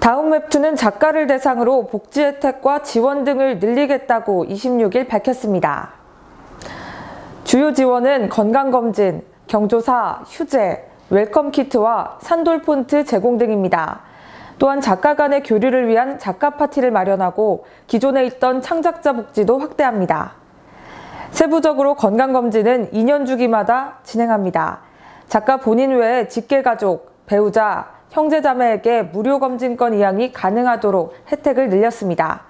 다음 웹툰은 작가를 대상으로 복지 혜택과 지원 등을 늘리겠다고 26일 밝혔습니다. 주요 지원은 건강검진, 경조사, 휴재, welcome 키트와 산돌 폰트 제공 등입니다. 또한 작가 간의 교류를 위한 작가 파티를 마련하고 기존에 있던 창작자 복지도 확대합니다. 세부적으로 건강검진은 2년 주기마다 진행합니다. 작가 본인 외에 직계가족, 배우자, 형제자매에게 무료 검진권 이양이 가능하도록 혜택을 늘렸습니다.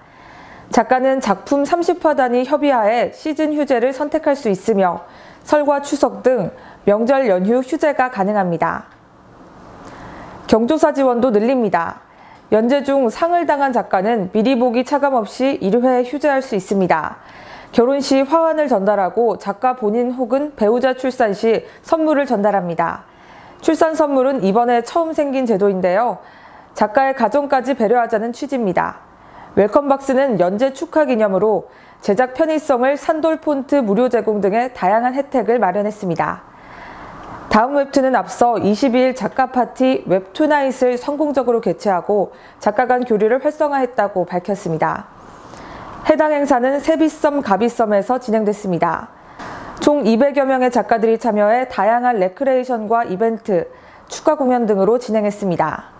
작가는 작품 30화 단위 협의하에 시즌 휴재를 선택할 수 있으며 설과 추석 등 명절 연휴 휴재가 가능합니다. 경조사 지원도 늘립니다. 연재 중 상을 당한 작가는 미리 보기 차감 없이 1회 휴재할 수 있습니다. 결혼 시 화환을 전달하고 작가 본인 혹은 배우자 출산 시 선물을 전달합니다. 출산 선물은 이번에 처음 생긴 제도인데요. 작가의 가정까지 배려하자는 취지입니다. welcome박스는 연재 축하 기념으로 제작 편의성을 산돌 폰트 무료 제공 등의 다양한 혜택을 마련했습니다. 다음 웹툰은 앞서 22일 작가 파티 웹투나잇을 성공적으로 개최하고 작가 간 교류를 활성화했다고 밝혔습니다. 해당 행사는 세빛섬 가빛섬에서 진행됐습니다. 총 200여 명의 작가들이 참여해 다양한 레크레이션과 이벤트, 축하 공연 등으로 진행했습니다.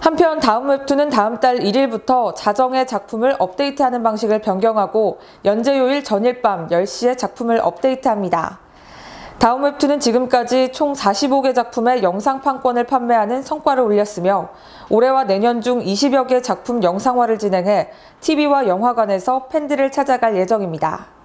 한편 다음 웹툰은 다음 달 1일부터 자정에 작품을 업데이트하는 방식을 변경하고 연재요일 전일 밤 10시에 작품을 업데이트합니다. 다음 웹툰은 지금까지 총 45개 작품의 영상판권을 판매하는 성과를 올렸으며 올해와 내년 중 20여 개 작품 영상화를 진행해 TV와 영화관에서 팬들을 찾아갈 예정입니다.